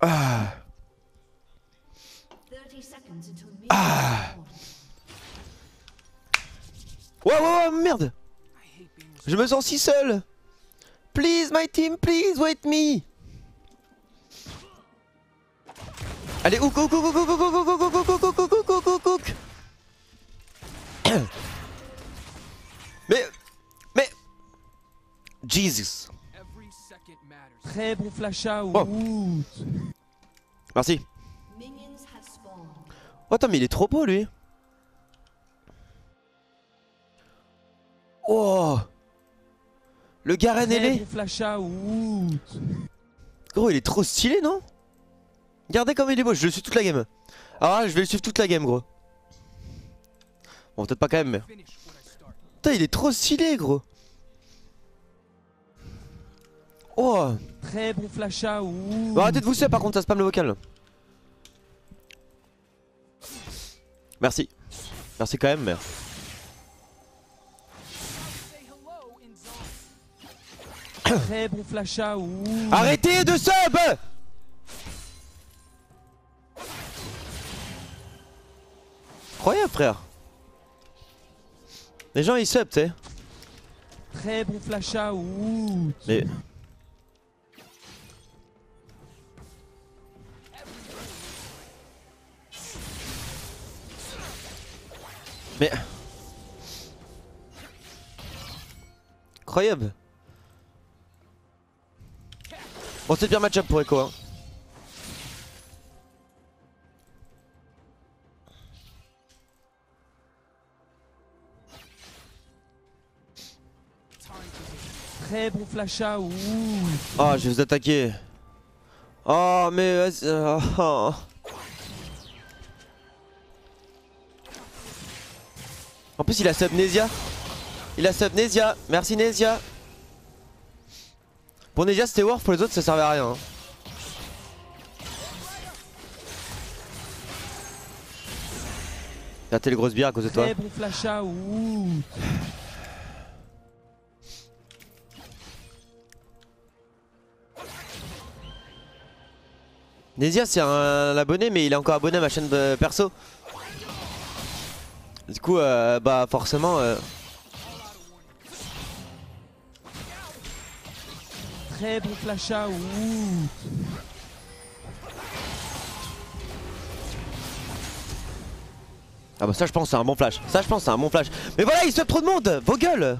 Ah. 30 seconds until mid Ah. Ouais, ouais, ouais, merde. Je me sens si seul. Please, my team, please, wait me. Allez, hook, hook. Mais, mais, Jesus. Très bon flash out. Oh. Merci. Oh, attends, mais il est trop beau lui. Oh. Le Garen ailé. bon. Gros, il est trop stylé, non? Regardez comme il est beau, je le suis toute la game. Ah, je vais le suivre toute la game, gros. Bon, peut-être pas quand même, mais. Putain, il est trop stylé, gros. Oh. Très bon flash out. Bon, arrêtez de vous suivre, par contre, ça spam le vocal. Merci. Merci quand même, mais. Très bon flash out. Arrêtez de sub Incroyable frère Les gens ils sub tu sais Très bon flash out. Mais Mais Incroyable Bon c'est bien match-up pour Echo hein. Très bon flash out. Oh je vais vous attaquer Oh mais vas-y oh, plus il a sub Nesia Il a sub Nesia Merci Nesia. Pour Nesia c'était worth pour les autres ça servait à rien hein. J'ai raté les grosses bières à cause de toi. Très bon flash out. Nesia c'est un abonné mais il est encore abonné à ma chaîne de perso Du coup euh, bah forcément euh, Très bon flash out. Ah bah ça je pense c'est un bon flash. Ça je pense c'est un bon flash. Mais voilà il sub trop de monde. Vos gueules.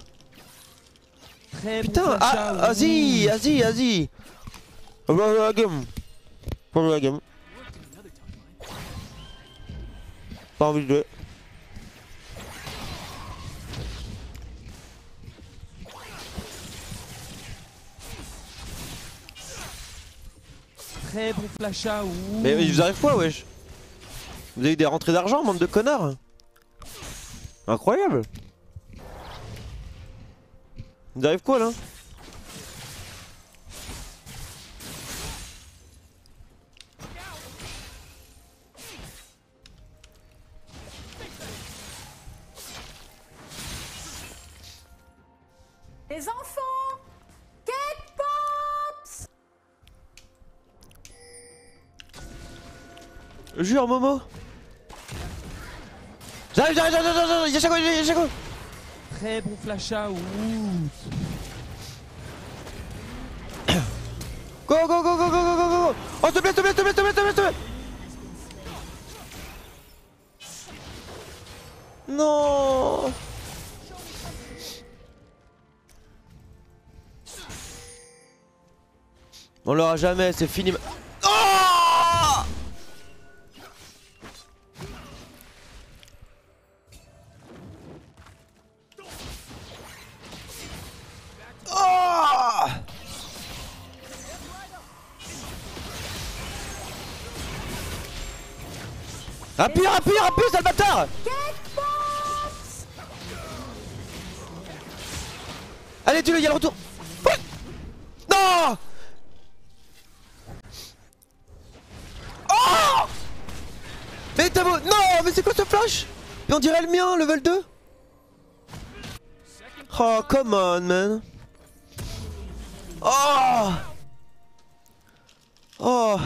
Très Putain bon ah. Vas-y vas-y vas-y. La game la game Pas envie de jouer Très bon flash out. Mais il vous arrive quoi wesh? Vous avez eu des rentrées d'argent bande de connards? Incroyable! Il vous arrive quoi là? Jure Momo J'arrive j'arrive j'arrive j'arrive j'arrive Y'a Chaco y'a Chaco Très bon flash out. Go go go go go go go go Oh s'il te plaît s'il te plaît s'il te plaît s'il te plaît s'il te plaît Non On l'aura jamais, c'est fini. Appuie, appuie, appuie, sale bâtard. Allez, tu le, il y a le retour. Non. Oh. Mais t'as beau... Non, mais c'est quoi ce flash? Mais on dirait le mien, level 2 Oh, come on, man. Oh. Oh.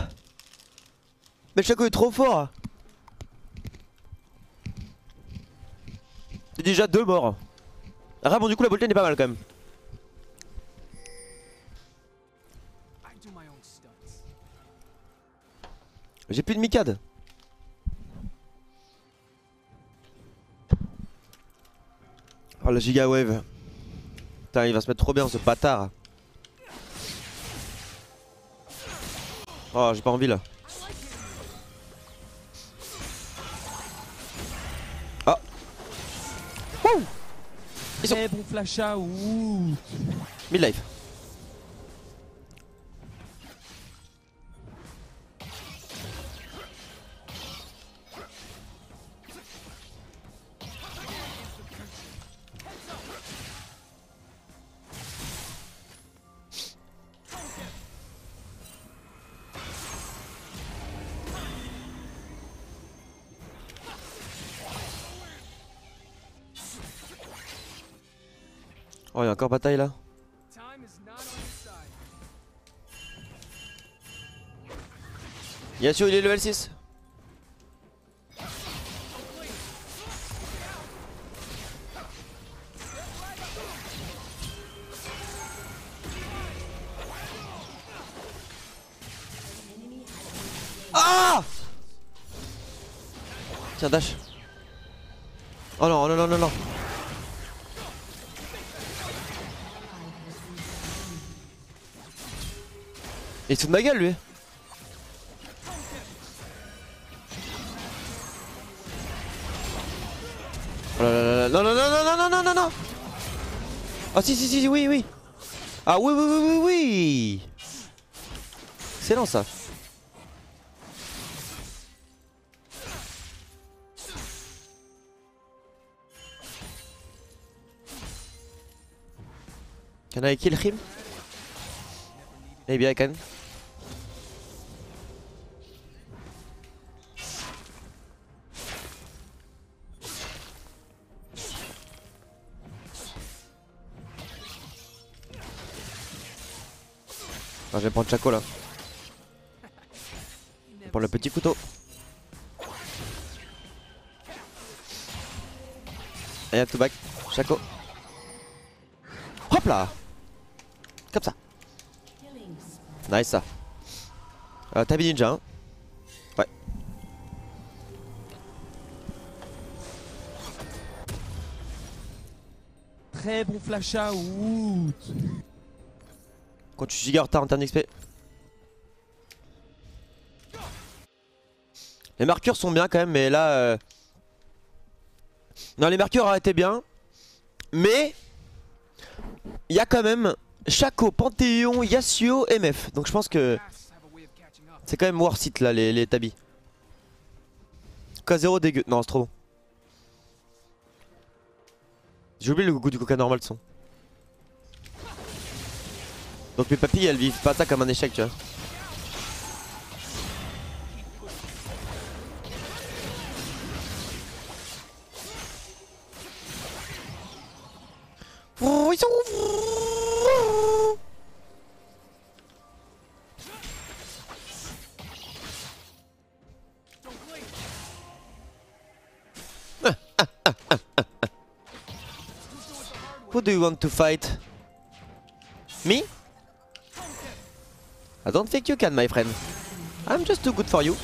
Mais Chaco est trop fort C'est déjà deux morts. Ah bon du coup la Bolten est pas mal quand même. J'ai plus de micade. Oh la giga wave. Putain il va se mettre trop bien ce bâtard. Oh j'ai pas envie là. Ils Très bon flash out. Mid-life. Il y a encore bataille là. Yasuo il est level 6 Il se fout de ma gueule lui. Oh là là là, non non non non non non non non. Ah si si si si, oui oui. Ah oui oui oui oui oui. Excellent ça. Can I kill him? Maybe I can. Je vais prendre Chaco là. Je vais prendre le petit couteau. Et un to back. Chaco. Hop là Comme ça. Nice ça. Euh, Tabi Ninja. Hein. Ouais. Très bon flash out. Quand tu giga en retard en termes d'XP. Les marqueurs sont bien quand même, mais là. euh, Non, les marqueurs auraient été bien. Mais. Il y a quand même Chaco, Panthéon, Yasuo, MF. Donc je pense que. C'est quand même worth là, les, les tabis. K0 dégueu. Non, c'est trop bon. J'ai oublié le goût du coca normal de son. Donc mes papilles elles vivent pas ça comme un échec tu vois. Ils sont Who do you want to fight? Me? Don't think you can, my friend. I'm just too good for you.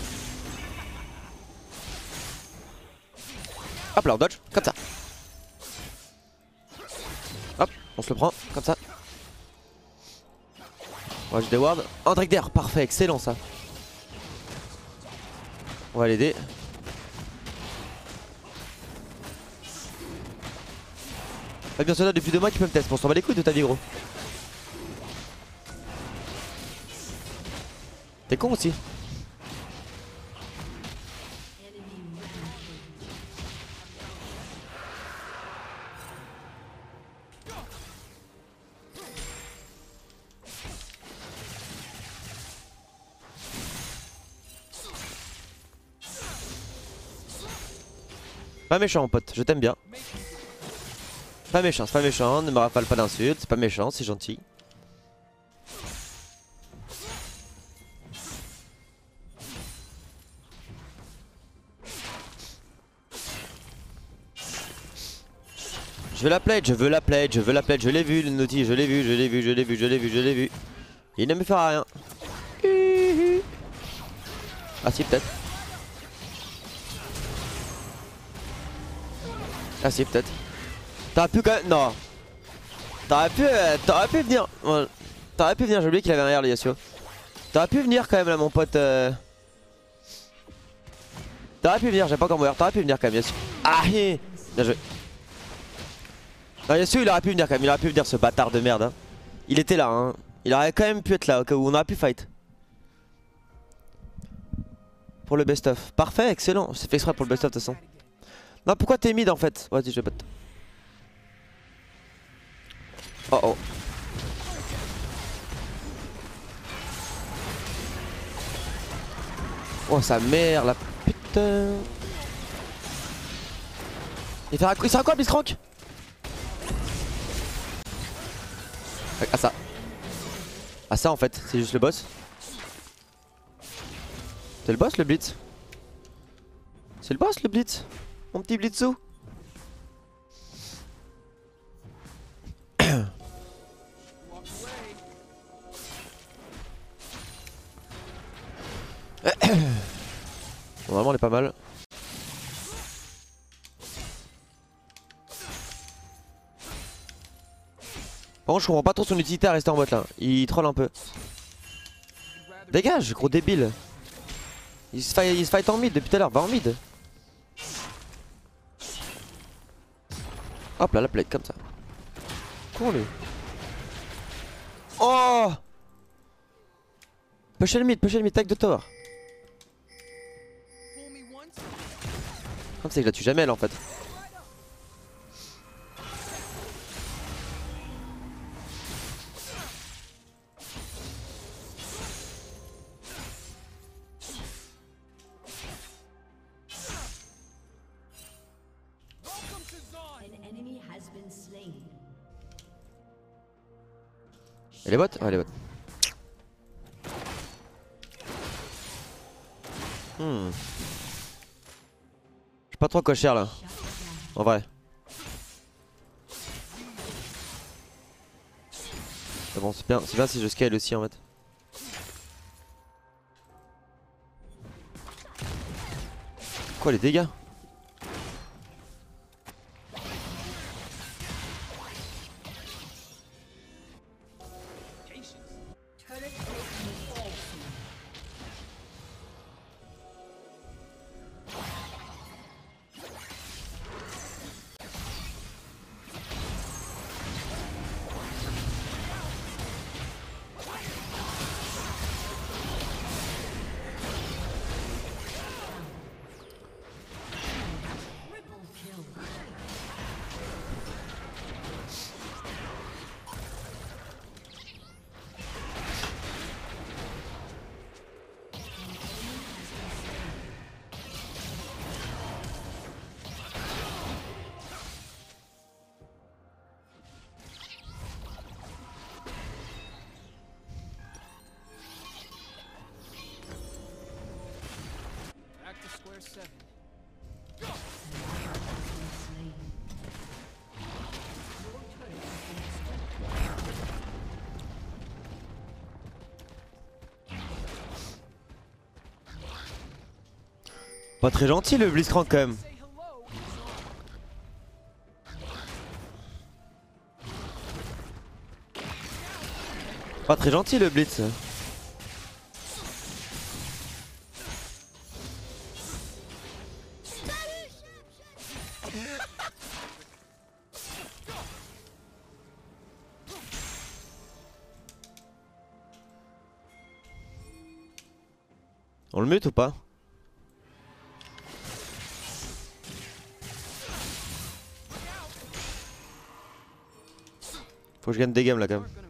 Hop là, on dodge, comme ça. Hop, on se le prend, comme ça. J'ai des wards. Un Drake d'air, parfait, excellent ça. On va l'aider. Ah bien ceux-là depuis deux mois qui peuvent me tester, on s'en bat les couilles de ta vie gros. T'es con aussi. Pas méchant mon pote, je t'aime bien. Pas méchant, c'est pas méchant, ne me rafale pas d'insultes, c'est pas méchant, c'est gentil. Je veux la plate, je veux la plate, je veux la plate, je l'ai vu le Naughty, je l'ai vu, je l'ai vu, je l'ai vu, je l'ai vu, je l'ai vu. Il ne me fera rien. Ah si peut-être. Ah si peut-être. T'aurais pu quand même... Non. T'aurais pu... euh, T'aurais pu venir... T'aurais pu venir, j'ai oublié qu'il avait un air le Yasuo. T'aurais pu venir quand même là mon pote... euh. T'aurais pu venir, j'ai pas encore mourir. T'aurais pu venir quand même Yasuo. Ah. Bien joué. Non Yasuo il aurait pu venir quand même, il aurait pu venir ce bâtard de merde. hein. Il était là hein. Il aurait quand même pu être là au cas où on aurait pu fight. Pour le best of. Parfait, excellent. C'est fait exprès pour le best of de toute façon. Non pourquoi t'es mid en fait? Vas-y je te... Oh oh. Oh sa mère la putain. Il sert à quoi Blitzcrank? Ah ça. Ah ça en fait, c'est juste le boss. C'est le boss le blitz? C'est le boss le blitz? Mon petit blitzou Normalement elle est pas mal. Par contre je comprends pas trop son utilité à rester en bot là. Il troll un peu. Dégage gros débile. Il se, fight, il se en mid depuis tout à l'heure, va en mid. Hop là la plate comme ça. Con lui. Oh Push le mid, push le mid, tag de tower. Comme c'est que je la tue jamais elle en fait. Elle est bot Ouais elle est bot. Hmm. Je pas trop cocher là. En vrai. C'est bon, c'est bien, c'est bien si je scale aussi en fait. Quoi les dégâts? Pas très gentil le Blitzcrank quand même. Pas très gentil le Blitz. On le mute ou pas Faut que je gagne des games là quand même.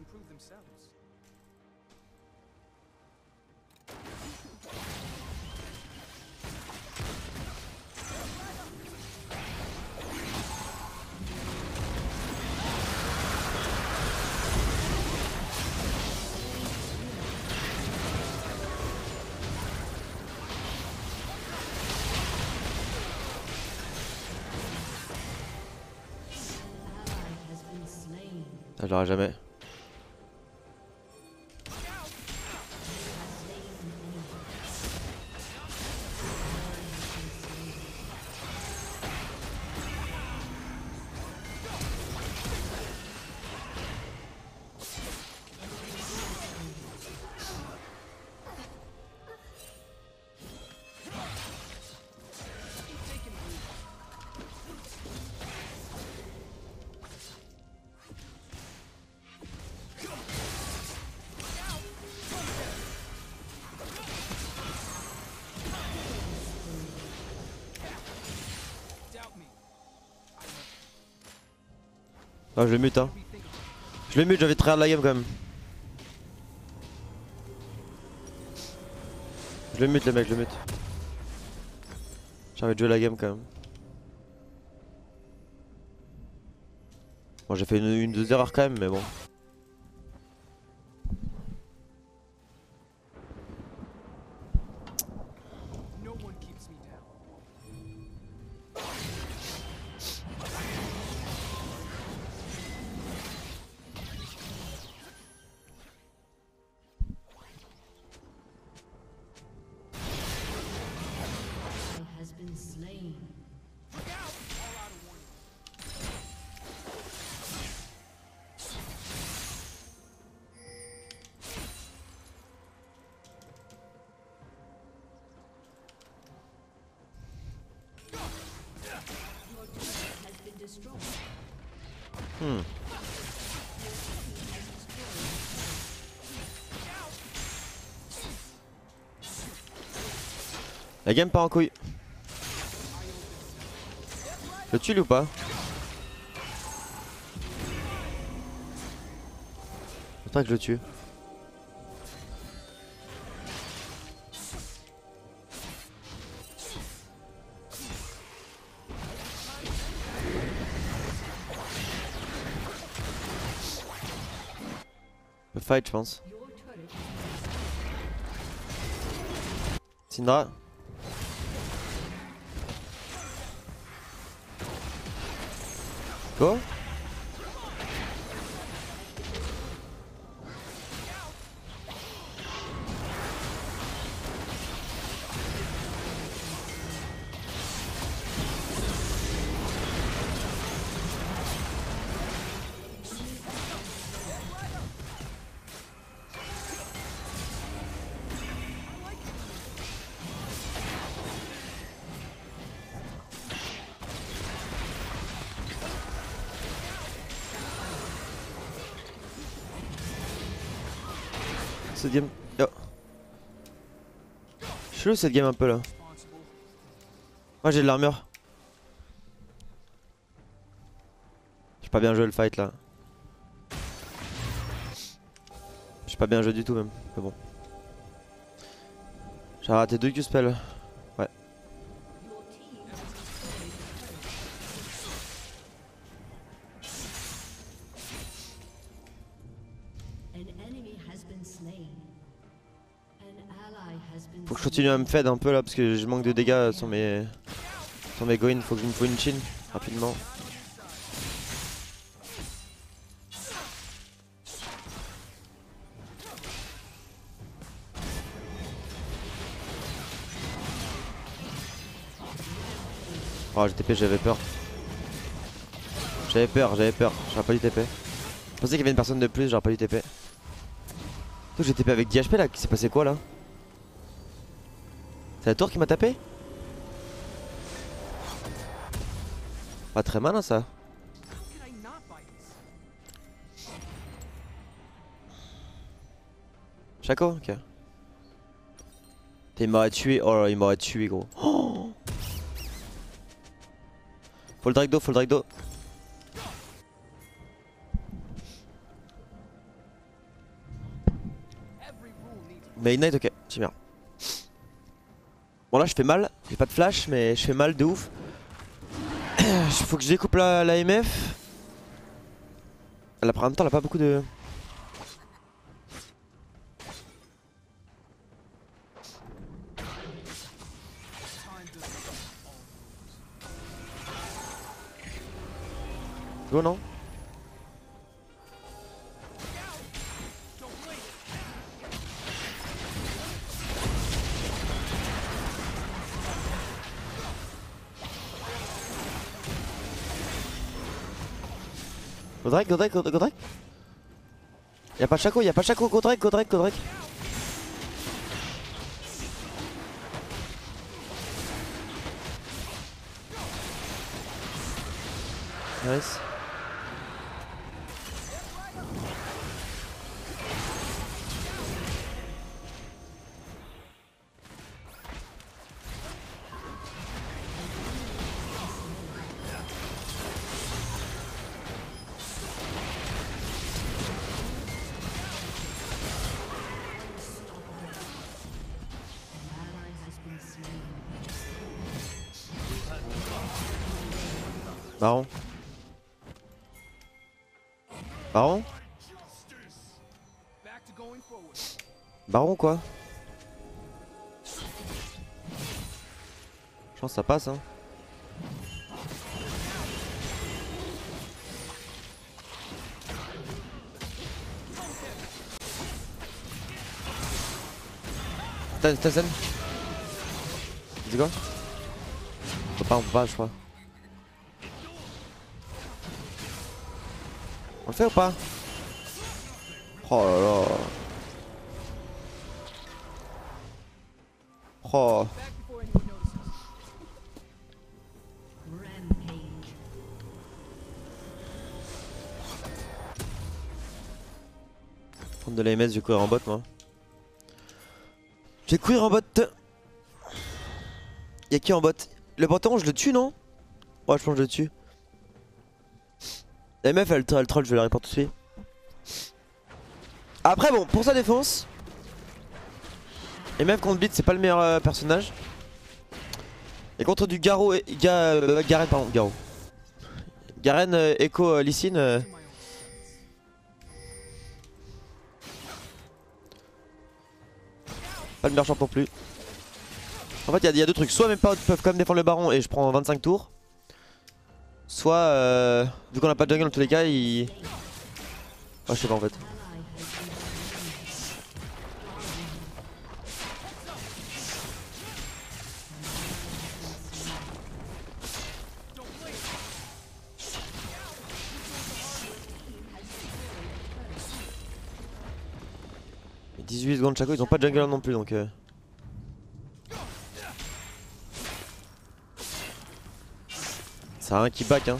Ah, je le mute, hein. Je le mute, de tryhard la game quand même. Je le mute, le mec, je le mute. J'ai envie de jouer la game quand même. Bon, j'ai fait une, une deux erreurs quand même, mais bon. Hmm. La game part en couille. Le tue ou pas J'espère que je le tue. Fight je pense. Syndra. Go Chelou cette game un peu là. Moi j'ai de l'armure. J'ai pas bien joué le fight là. J'ai pas bien joué du tout même. Mais bon. J'ai raté deux Q-spells. Je continue à me fed un peu là parce que je manque de dégâts sur mes. Sur mes Goin. Faut que je me faut une chin rapidement. Oh j'ai TP j'avais peur. J'avais peur, j'avais peur, j'aurais pas dû TP. Je pensais qu'il y avait une personne de plus, j'aurais pas dû TP. J'ai TP avec 10 HP là, qui s'est passé quoi là? C'est la tour qui m'a tapé Pas très malin ça. Chaco Ok. Il m'aurait tué, oh là il m'aurait tué gros. Faut le drag d'eau, faut le drag d'eau. Mais Ignite ok, c'est bien. Bon là je fais mal, j'ai pas de flash mais je fais mal de ouf. Faut que je découpe la, la MF. Elle a, temps elle a pas beaucoup de... Go non? Go Drake, go Drake, go go Drake. Y'a pas Chaco, y'a pas Chaco, go Drake, go Drake, go Drake. Nice. Baron. Baron quoi Je pense ça passe hein. T'as t'as zen C'est quoi On peut pas, on peut je crois. On le fait ou pas? Oh là là Oh. Prendre de l'AMS, je vais courir en bot moi. Je vais courir en bot. Y'a qui en bot? Le bâton, je le tue non? Ouais, je pense que je le tue. La MF elle, elle troll, je vais la répondre tout de suite. Après, bon, pour sa défense, MF contre Beat, c'est pas le meilleur euh, personnage. Et contre du Garo et euh, Garen, pardon, Garo. Garen, euh, Echo, euh, defense. Pas le meilleur champ non plus. En fait, il y a deux trucs. Soit mes potes peuvent quand même défendre le baron et je prends 25 tours. Soit, euh, vu qu'on a pas de jungle dans tous les cas, il. Ah, je sais pas en fait. Et 18 secondes chaque, ils ont pas de jungle non plus donc. Euh... Ça a un qui back hein.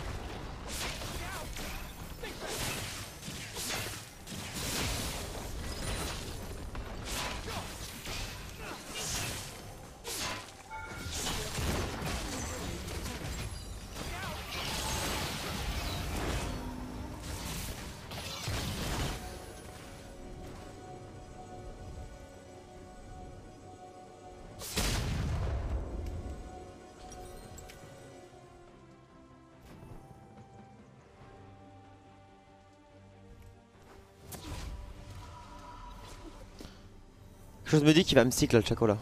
Chose me dit qu'il va me cycle le Chaco là.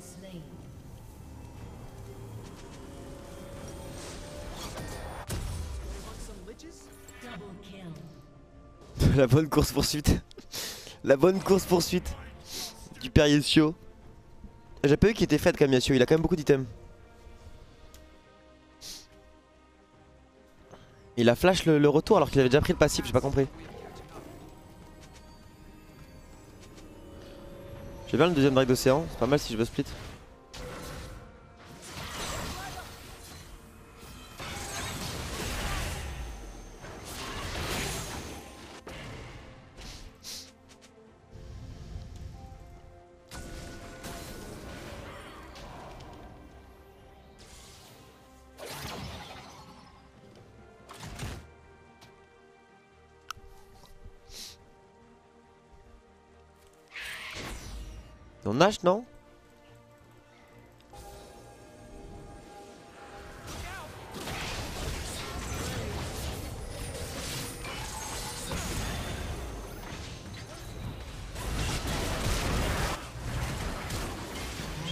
Slain. Want some liches? Double kill. La bonne course poursuite. La bonne course poursuite. Du Yasuo. J'ai pas vu qu'il était fait comme Yasuo, il a quand même beaucoup d'items. Il a flash le, le retour alors qu'il avait déjà pris le passif, j'ai pas compris. J'ai bien le deuxième drag d'océan, c'est pas mal si je veux split.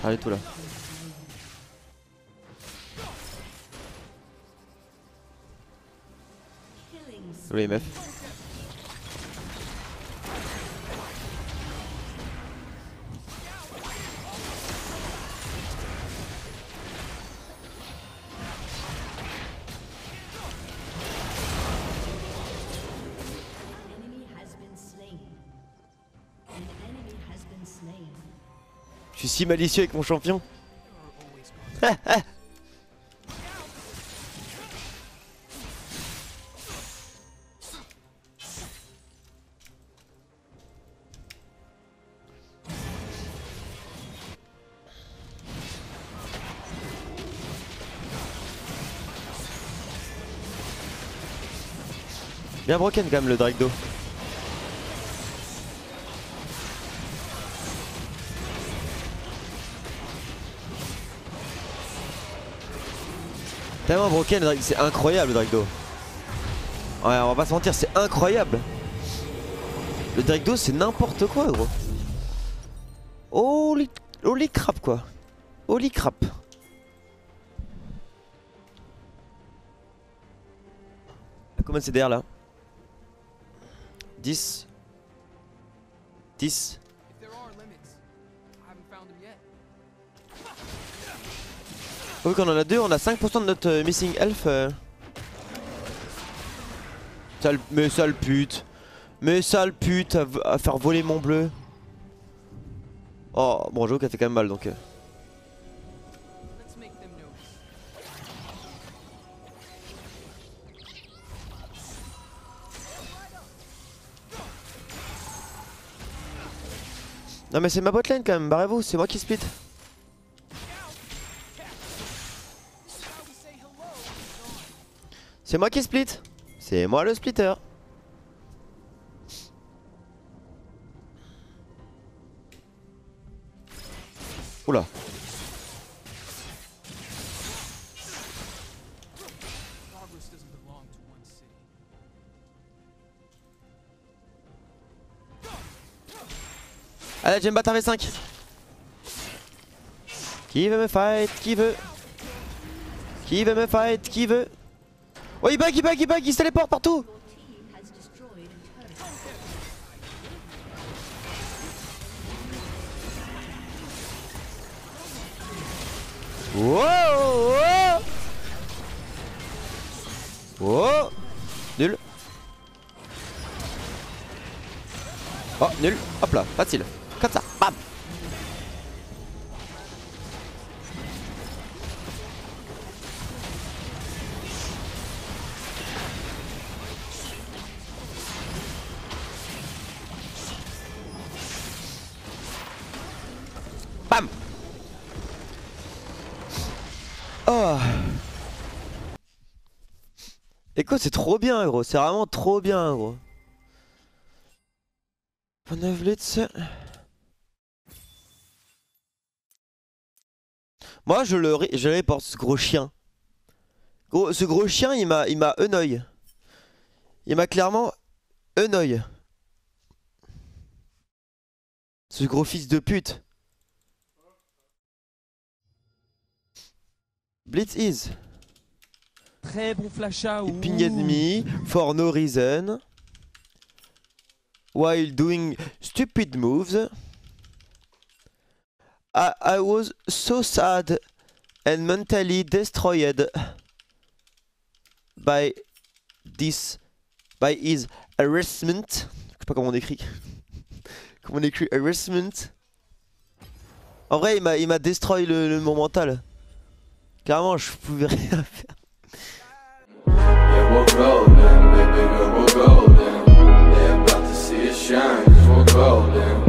J'arrive tout là. Killing malicieux avec mon champion. Bien broken quand même le Drake d'eau. Tellement broken, c'est incroyable le d'eau. Ouais, on va pas se mentir, c'est incroyable. Le d'eau, c'est n'importe quoi, gros. Holy, holy crap, quoi. Holy crap. Combien de CDR là? 10 10 Oh, Vu qu'on en a deux, on a 5% de notre euh, missing elf. euh. Sale, mais sale pute. Mais sale pute à, faire voler mon bleu. Oh, bon, j'avoue qu'elle fait quand même mal donc. euh. Non, mais c'est ma botlane quand même, barrez-vous, c'est moi qui split. C'est moi qui split. C'est moi le splitter. Oula. Allez, j'aime battre un V5. Qui veut me fight Qui veut? Qui veut me fight Qui veut? Oh, il bug, il bug, il bug, il se téléporte partout. Wow Wow. Nul. Oh, nul. Hop là, facile. Comme ça, C'est trop bien, gros. C'est vraiment trop bien, gros. Der Blitz. Moi, je le, je ce gros chien. Gros, ce gros chien, il m'a, il m'a un œil. Il m'a clairement un œil. Ce gros fils de pute. Blitz is. Très bon flash out. Ping enemy for no reason. While doing stupid moves. I, I was so sad and mentally destroyed by this by his harassment. Je sais pas comment on écrit. comment on écrit harassment. En vrai, il m'a destroy le, le mon mental. Clairement, je pouvais rien faire. Yeah, we're golden, baby girl, we're golden. They're about to see us shine, cause we're golden.